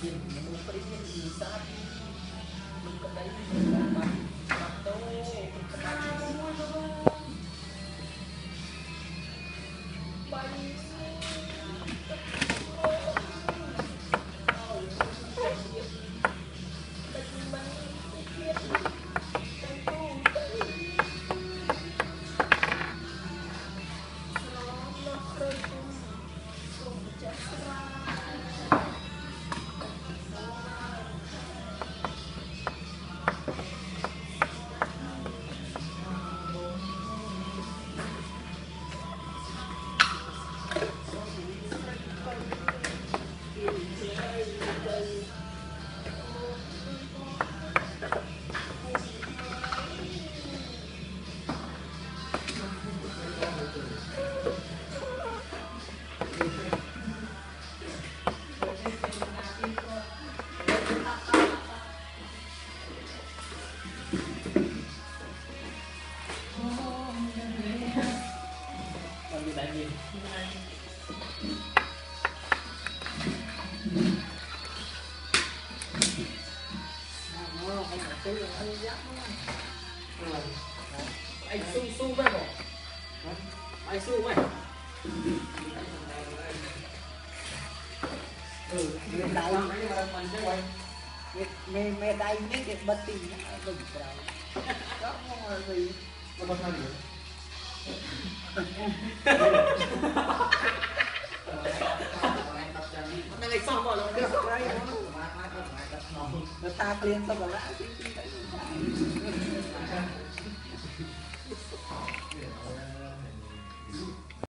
Bye. cái này ăn dã ừ. anh su su với bỏ anh su với ừ mình đau mẹ mẹ đây mấy cái bật tiền đừng đâu đó không là gì nó bật hai nữa Hôm nay xong rồi, ตาเปลี่ยนตลองแล้